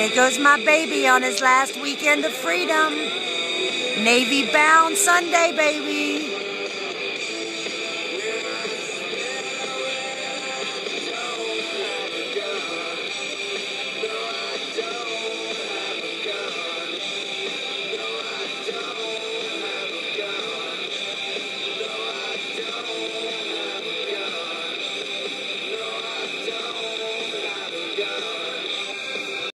There goes my baby on his last weekend of freedom. Navy bound Sunday, baby.